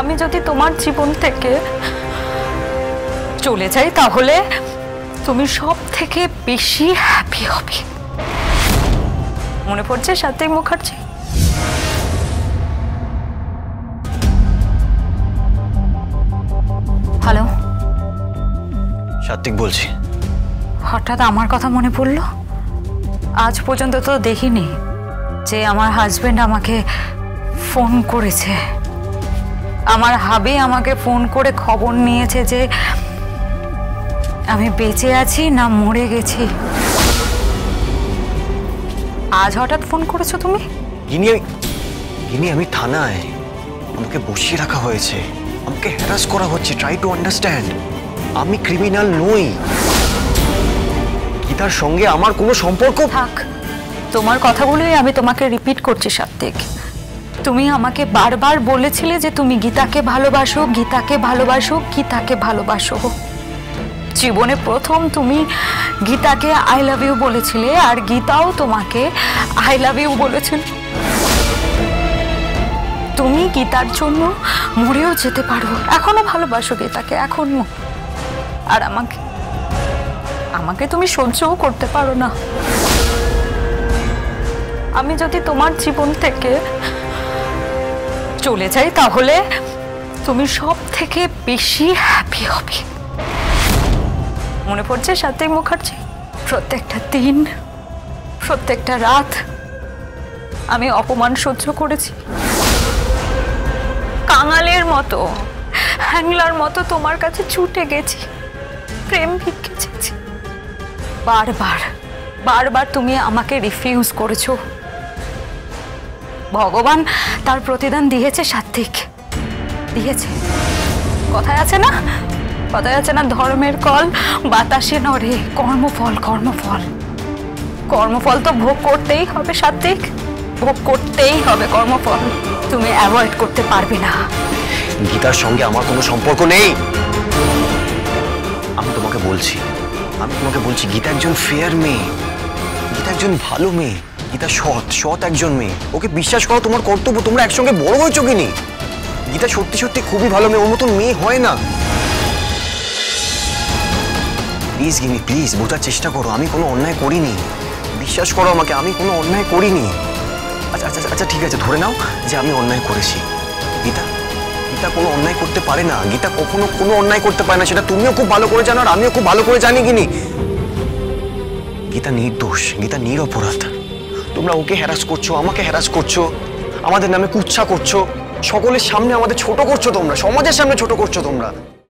আমি যদি তোমার জীবন থেকে চলে যাই তাহলে তুমি সব থেকে বেশি হ্যাপি হবে। মনে পড়ছে সাত্বিক মুখার্জি? হ্যালো সাত্বিক বলছি। হঠাৎ আমার কথা মনে পড়ল? আজ পর্যন্ত তো দেখিনি যে আমার হাজবেন্ড আমাকে ফোন করেছে। আমার হাবি আমাকে ফোন করে খবর নিয়েছে যে আমি বেঁচে আছি না মরে গেছি। আজ হঠাৎ ফোন করেছ তুমি? গিনি আমি গিনি আমি থানায়। আমাকে বসিয়ে রাখা হয়েছে। আমাকে হ্যারাস করা হচ্ছে ট্রাই টু আন্ডারস্ট্যান্ড আমি ক্রিমিনাল নই। গীতার সঙ্গে আমার কোনো সম্পর্ক? থাক তোমার কথাগুলোই আমি তোমাকে রিপিট করছি সাত্বিক। তুমি আমাকে বারবার বলেছিলে যে তুমি গীতাকে ভালোবাসো গীতাকে ভালোবাসো গীতাকে ভালোবাসো। জীবনে প্রথম তুমি গীতাকে আই লাভ ইউ বলেছিলে, আর গীতাও তোমাকে আই লাভ ইউ বলেছিল। তুমি গীতার জন্য মরেও যেতে পারো। এখনও ভালোবাসো গীতাকে, এখনও। আর আমাকে আমাকে তুমি সহ্যও করতে পারো না। আমি যদি তোমার জীবন থেকে চলে যাই তাহলে তুমি সব থেকে বেশি হ্যাপি হবে। মনে পড়ছে সাত্বিক মুখার্জি? প্রত্যেকটা দিন, প্রত্যেকটা রাত আমি অপমান সহ্য করেছি। কাঙালের মতো, হ্যাংলার মতো তোমার কাছে ছুটে গেছি, প্রেম ভিক্ষে চেয়েছি। বারবার বারবার তুমি আমাকে রিফিউজ করেছ। ভগবান তার প্রতিদান দিয়েছে সাত্বিক। দিয়েছে। কথায় আছে না? কথায় আছে না ধর্মের কল? বাতাসে নড়ে কর্মফল কর্মফল। কর্মফল তো ভোগ করতেই হবে সাত্বিক। ভোগ করতেই হবে কর্মফল। তুমি অ্যাভয়েড করতে পারবে না। গীতার সঙ্গে আমার কোনো সম্পর্ক নেই। আমি তোমাকে বলছি। আমি তোমাকে বলছি, গীতা একজন ফেয়ার মেয়ে। গীতা একজন ভালো মেয়ে। গীতা সৎ সৎ একজন মেয়ে। ওকে বিশ্বাস করা তোমার কর্তব্য, তোমরা একসঙ্গে বড় হয়েছো কিনি গীতা সত্যি সত্যি খুবই ভালো মেয়ে, ওর মতন মেয়ে হয় না। প্লিজ গিনি প্লিজ বোঝার চেষ্টা করো, আমি কোনো অন্যায় করিনি। বিশ্বাস করো আমাকে, আমি কোনো অন্যায় করিনি। আচ্ছা আচ্ছা আচ্ছা ঠিক আছে, ধরে নাও যে আমি অন্যায় করেছি। গীতা গীতা কোনো অন্যায় করতে পারে না। গীতা কখনো কোনো অন্যায় করতে পারে না, সেটা তুমিও খুব ভালো করে জানো আর আমিও খুব ভালো করে জানি কিনি গীতা নির্দোষ, গীতা নিরপরাধ। তোমরা ওকে হ্যারাস করছ, আমাকে হ্যারাস করছ, আমাদের নামে কুচ্ছা করছ, সকলের সামনে আমাদের ছোট করছ তোমরা, সমাজের সামনে ছোট করছ তোমরা।